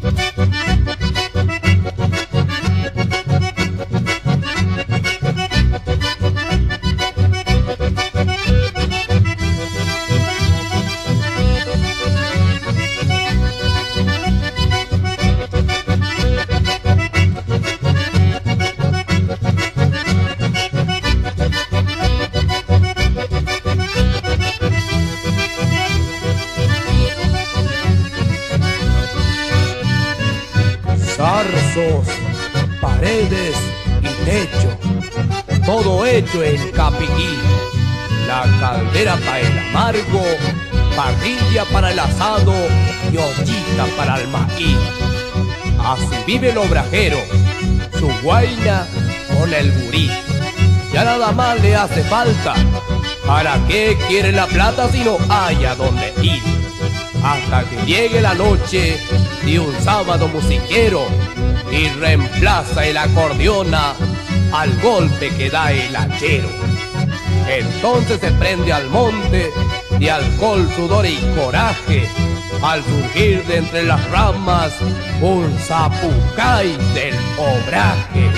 Bye. Zarzos, paredes y techo, todo hecho en capiquí. La caldera para el amargo, parrilla para el asado y ollita para el maíz. Así vive el obrajero, su guaina con el burí. Ya nada más le hace falta. ¿Para qué quiere la plata si no haya donde ir? Hasta que llegue la noche de un sábado musiquero y reemplaza el acordeona al golpe que da el hachero. Entonces se prende al monte de alcohol, sudor y coraje al surgir de entre las ramas un zapucay del obraje.